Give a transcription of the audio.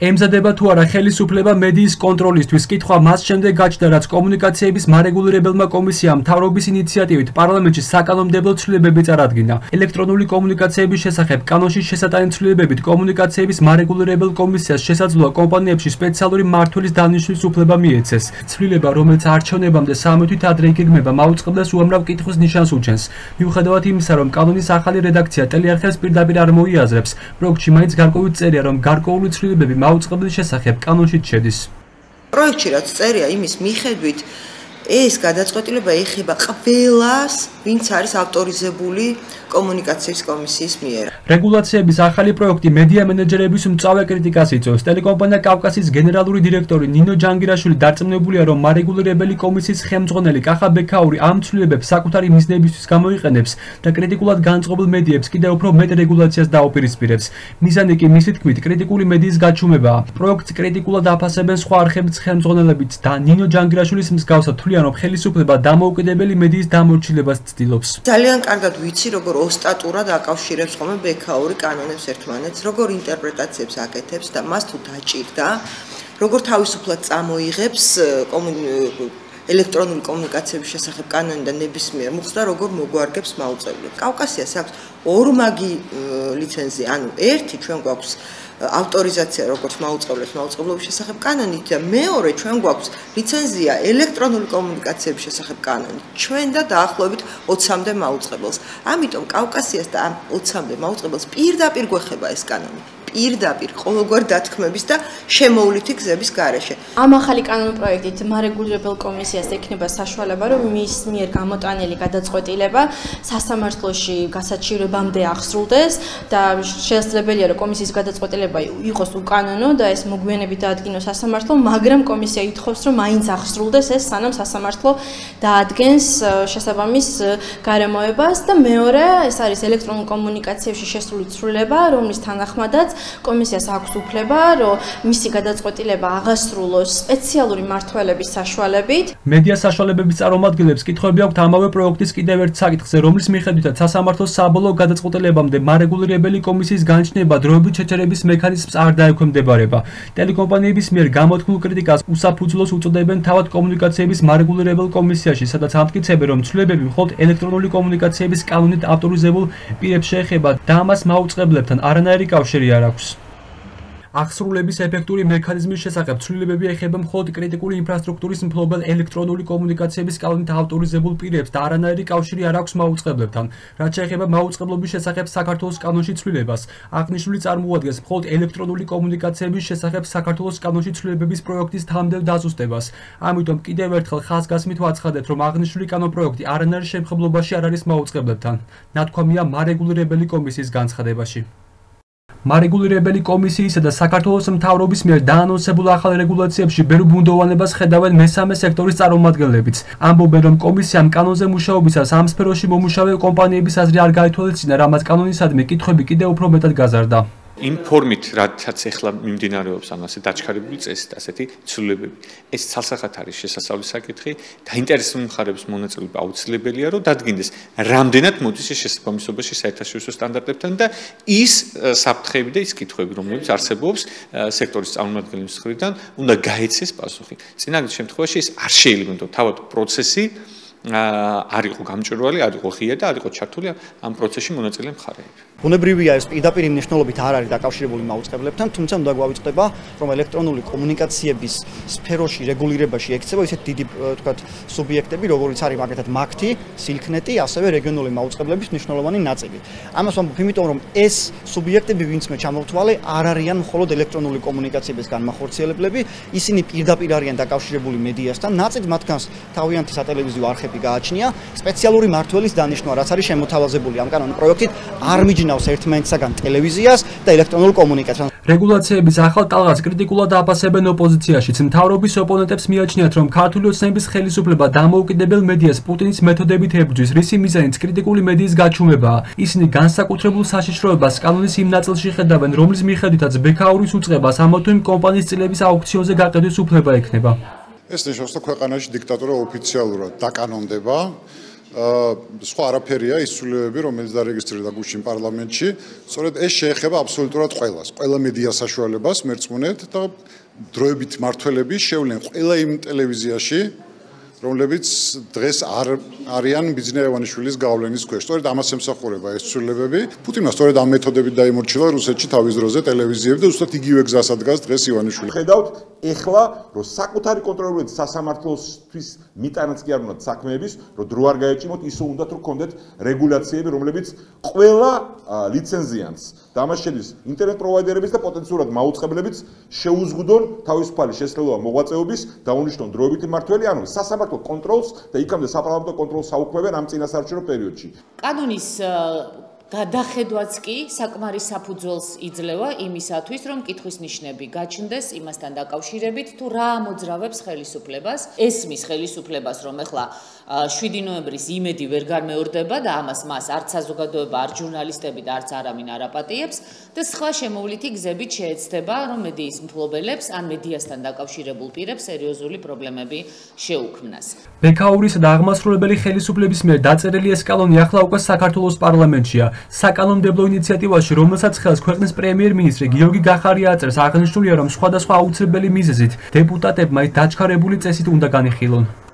ემზადება თუ არა ხელისუფლება მედიის კონტროლისთვის. კითხვა მას შემდეგ გაჩნდა რაც კომუნიკაციების მარეგულირებელმა კომისიამ თავრობის ინიციატივით პარლამენტში საკანონმდებლო ცვლილებები წარადგინა. ელექტრონული კომუნიკაციების შესახებ კანონში შესატანი ცვლილებებით კომუნიკაციების მარეგულირებელ კომისიას შესაძლოა კომპანიებში სპეციალური მმართველის დანიშნვის უფლება მიეცეს. ცვლილება რომელიც არჩევნებამდე სამი თვით ადრე იგეგმება მაუწყებლეს უამრავ კითხვის ნიშანს უჩენს. მიუხედავად იმისა რომ კანონის ახალი რედაქცია ტელეარხებს პირდაპირ არ მოიაზრებს პროექტში მაინც გარკვეული წერია რომ გარკვეული ცვლილებები მაუწყებლის შესახებ კანონშიც შედის. პროექტში რაც წერია იმის მიხედვით ეს გადაწყვეტილება ეხება ყველას, ვინც არის ავტორიზებული კომუნიკაციის კომისიის მიერ. რეგულაციების ახალი პროექტი მედია მენეჯერების მწავე კრიტიკას იწვევს. ტელეკომპანია კავკასიის გენერალური დირექტორი ნინო ჯანგირაშვილი დარწმუნებულია, რომ მარეგულირებელი კომისიის ხელმძღვანელი კახა ბექაური ამ ცვლილებებს საკუთარი მიზნებისთვის გამოიყენებს და კრიტიკულად განწყობილ მედიებს კიდევ უფრო მეტ რეგულაციას დაუპირისპირებს. მიზანი კი მისი თქმით კრიტიკული მედიის გაჩუმებაა. პროექტს კრიტიკულად აფასებენ სხვა არხების ხელმძღვანელებიც და ნინო ჯანგირაშვილის მსგავსად თვლიან, რომ ხელისუფლება დამოუკიდებელი მედიის დამორჩილებას ცდილობს. ძალიან კარგად ვიცი, როგორ ოსტატურად აკავშირებს ხოლმე ბექაური კანონებს ერთმანეთს, როგორ ინტერპრეტაციებს აკეთებს და მას თუ დაჭირდა, როგორ თავისუფლად წამოიღებს ელექტრონული კომუნიკაციების შესახებ კანონი და ნებისმიერ მუხს და როგორ მოგვარგებს მაუწყებლებს. კავკასიას აქვს ორმაგი ლიცენზია, ანუ ერთი ჩვენ გვაქვს ავტორიზაცია როგორც მაუწყებლებს მაუწყებლობის შესახებ კანონით და მეორე ჩვენ გვაქვს ლიცენზია ელექტრონული კომუნიკაციების შესახებ კანონით ჩვენ და დაახლოებით 20-მდე მაუწყებელს ამიტომ კავკასიას და ამ 20-მდე მაუწყებელს პირდაპირ გვეხება ეს კანონი პირდაპირ ყოველგვარ დათქმების და შემოვლითი გზების გარეშე. ამ ახალი კანონ პროექტით მარეგულირებელ კომისიას ექნება საშუალება, რომ მის მიერ გამოტანილი გადაწყვეტილება სასამართლოში გასაჩივრებამდე აღსრულდეს და შესაძლებელია, რომ კომისიის გადაწყვეტილება იყოს უკანონო და ეს მოგვიანებით დაადგინოს სასამართლო, მაგრამ კომისია ითხოვს, რომ მაინც აღსრულდეს ეს სანამ სასამართლო დაადგენს შესაბამის გარემოებას და მეორე, ეს არის ელექტრონულ კომუნიკაციებში შესული ცვლილება, რომლის თანახმადაც კომისიას აქვს უფლება, რომ მისი გადაწყვეტილება აღასრულოს სპეციალური მართველების საშუალებით. მედია საშუალებების წარმომადგენლებს კითხვები აქვთ ამავე პროექტის კიდევ ერთ საკითხზე, რომლის მიხედვითაც სასამართლოს საბოლოო გადაწყვეტილებამდე მარეგულირებელი კომისიის განჩნება დროებით შეჩერების მექანიზმს არ დაექვემდებარება. ტელეკომპანიების მიერ გამოთქმულ კრიტიკას უსაფუძვლოს უწოდებენ თავად კომუნიკაციების მარეგულირებელ კომისიაში, სადაც ამტკიცებენ, რომ ცვლილებები მხოლოდ ელექტრონული კომუნიკაციების კანონით ავტორიზებულ პირებს შეეხება და ამას მაუწყებლებთან არანაირი კავშირი არ აქვს. აღსრულების ეფექტური მექანიზმის შესახებ ცვლილებები ეხება მხოლოდ კრიტიკული ინფრასტრუქტურის მფლობელ ელექტრონული კომუნიკაციების კანონით ავტორიზებულ პირებს და არანაირი კავშირი არ აქვს მაუწყებლებთან. რაც შეეხება მაუწყებლობის შესახებ საქართველოს კანონში ცვლილებას, აღნიშნული წარმოადგენს მხოლოდ ელექტრონული კომუნიკაციების შესახებ საქართველოს კანონში ცვლილებების პროექტის თამდელ დაზუსტებას. ამიტომ კიდევ ერთხელ ხაზგასმით ვაცხადეთ, რომ აღნიშნული კანონპროექტი არანაირ შემთხვევაში არ არის მაუწყებლებთან. ნათქვამია მარეგულირებელი კომისიის განცხადებაში. მარეგულირებელი კომისიისა და საქართველოს მთავრობის მიერ დაანონსებულ ახალ რეგულაციებში ბევრ ბუნდოვანებას ხედავენ მესამე სექტორის წარმომადგენლებიც. ამბობენ, რომ კომისიამ კანონზე მუშაობისას ამ სფეროში მომუშავე კომპანიების აზრი არ გაითვალისწინა, რამაც კანონისადმი კითხვები კიდევ უფრო მეტად გაზარდა. იმ ფორმით, რაც ახლა მიმდინარეობს ამ ასე დაჩქარებული წესით, ასეთი ცვლილებები. ეს ცალსახად არის შესასწავლის საკითხი, დაინტერესებული მხარების მონაწილეობა აუცილებელია, რომ დადგინდეს, რამდენად მოდის ეს შესაბამისობაში საერთაშორისო სტანდარტებთან და ის საფრთხეები და ის კითხვები, რომლებიც არსებობს სექტორის წარმომადგენლების მხრიდან, უნდა გაეცეს პასუხი. წინაგრძელ შემთხვევაში ეს არ შეიძლება თქო, თავად პროცესი არ იყო გამჭვირვალე, არ იყო ღია და არ იყო ჩართული ამ პროცესში მონაწილე მხარეები. ბუნებრივია ეს პირდაპირ მნიშვნელობით არ არის დაკავშირებული მაუწყებლებთან, თუმცა უნდა გვავიწყდება, რომ ელექტრონული კომუნიკაციების სფეროში რეგულირებაში ექცევა ისეთ დიდი, თქვათ, სუბიექტები, როგორიც არის მაგათად მაგთი, სილქნეტი, ასევე რეგიონული მაუწყებლების მნიშვნელოვანი ნაწილი. ამას ვამბობ, იმიტომ რომ ეს სუბიექტები, ვინც მე ჩამოვთვალე, არ არიან მხოლოდ ელექტრონული კომუნიკაციების განმახორციელებლები, ისინი პირდაპირ არიან დაკავშირებული მედიასთან, ნაწილ მათგანს თავიანთი სატელევიზიო არხები გააჩნია, სპეციალური მართველის დანიშნვა, რაც არის შემოთავაზებული ამ კანონ პროექტით, არ მიჯ მოიძინავს ერთმანეთსაგან ტელევიზიას და ელექტრონულ კომუნიკაციას. რეგულაციების ახალ ტალღას კრიტიკულად აფასებენ ოპოზიციაში. მთავრობის ოპონენტებს მიაჩნიათ, რომ ქართული ოცნების ხელისუფლება დამოუკიდებელ მედიას პუტინის მეთოდებით ებრძვის, რისი მიზანიც კრიტიკული მედიის გაჩუმებაა. ისინი განსაკუთრებულ საშიშროებას კანონის იმ ნაწილში ხედავენ, რომლის მიხედვითაც ბექაურის უწყებას ამა თუ იმ კომპანიის წილების აუქციონზე გაყიდვის უფლება ექნება. ეს ნიშნავს, რომ ქვეყანაში დიქტატურა ოფიციალურად დაკანონდება. სხვა არაფერია ის ცვლილებები, რომელიც დარეგისტრირდა გუშინ პარლამენტში. სწორედ ეს შეეხება აბსოლუტურად ყველას, ყველა მედია საშუალებას მერწმუნეთ და დროებით მართველები შევლენ ყველა იმ ტელევიზიაში რომლებიც დღეს არ არიან ბიზნეს ევანიშვილის გავლენის ქვეშ. სწორედ ამას ემსახურება ეს ცვლილებები. პუტინმა სწორედ ამ მეთოდებით დაიმორჩილა რუსეთში თავის დროზე ტელევიზიები და უბრალოდ იგივე გზას ადგას დღეს ივანიშვილი. ხედავთ ეხლა რომ საკუთარი კონტროლებით სასამართლოსთვის მიტანაც კი არ უნდა საქმეების, რომ დრო არ გაეჭიმოთ, ისო უნდა თუ გქონდეთ რეგულაციები, რომლებიც ყველა ლიცენზიანტს და ამას შედის ინტერნეტ პროვაიდერების და პოტენციურად მაუწყებლებიც შეუზღუდონ თავისუფალი შესაძლებლობა მოღვაწეობის და უნიშნონ დროებითი მართველი, ანუ სასამართლო საკონტროლო კონტროლს და იქამდე საპარლამენტო კონტროლს აუქმებენ ამ წინასაარჩევნო პერიოდში. კანონის გადახედვაც კი საკმარის საფუძველს იძლევა იმისათვის, რომ კითხვის ნიშნები გაჩნდეს იმასთან დაკავშირებით, თუ რა მოძრავებს ხელისუფლებას, ესმის ხელისუფლებას, რომ ეხლა 7 ნოემბრის იმედი ვერ გამეორდება და ამას მას არც საზოგადოება, არც ჟურნალისტები და არც არავინ არ აპატიებს და სხვა შემოვლითი გზებით შეეცდება, რომ მედიის მფლობელებს ან მედიასთან დაკავშირებულ პირებს სერიოზული პრობლემები შეუქმნას. ბექაურის და აღმასრულებელი ხელისუფლების მიერ დაწერილი ეს კანონი ახლა უკვე საქართველოს პარლამენტშია. საკანონმდებლო ინიციატივაში, რომელსაც ხელს ქვეყნის პრემიერ-მინისტრი გიორგი გახარია აწერს, აღნიშნულია, რომ სხვადასხვა აუცილებელი მიზეზით დეპუტატებმა ის დაჩქარებული წესით უნდა განიხილონ.